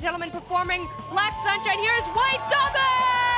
and gentlemen, performing Black Sunshine. Here's White Zombie!